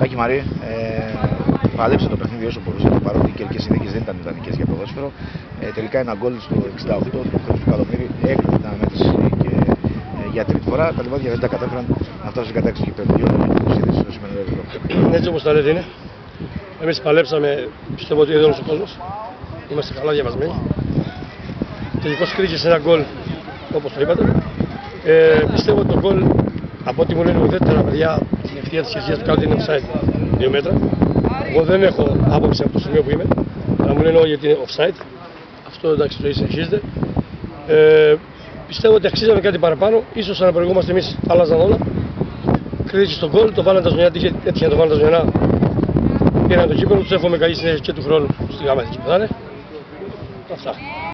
Τάκη Μαρή, ε, παλέψε το παιχνίδι όσο μπορούσε, παρότι οι καιρικές συνθήκες δεν ήταν ιδανικές για ποδόσφαιρο. Ε, τελικά ένα γκολ στο 68 του Χρήστου Καλομήρη έκρινε την αναμέτρηση και ε, για τρίτη φορά. Τα λιβάδια δεν τα κατάφεραν να φτάσουν στην κατάξυση του κυπέλλου. Δύο τους είδες στο σημερινό επίπεδο. Έτσι όπως τα λέτε είναι. Εμείς παλέψαμε, πιστεύω ότι εδώ ο κόσμος. Είμαστε καλά διαβασμένοι. Τελικώς κρίθηκες ένα γκολ, όπως το είπατε. Ε, πιστεύω ότι το γκολ, από ό,τι μου λένε ουδέτερα παιδιά, την ευθεία της χερσίας του κάτω είναι offside, δύο μέτρα. Εγώ δεν έχω άποψη από το σημείο που είμαι, αλλά μου λένε όλοι ότι είναι offside. Αυτό εντάξει το συνεχίζεται. Ε, πιστεύω ότι αξίζαμε κάτι παραπάνω, ίσως αν προηγούμαστε εμείς τα άλλαζαν όλα. Κρίθηκε στον γκολ, το βάλανε τα ζωνιά, έτυχε να το βάλουν τα ζωνιά πήραν το κύπελο, τους εύχομαι καλή συνέχεια και του χρόνου στη γάμα της Αυτά.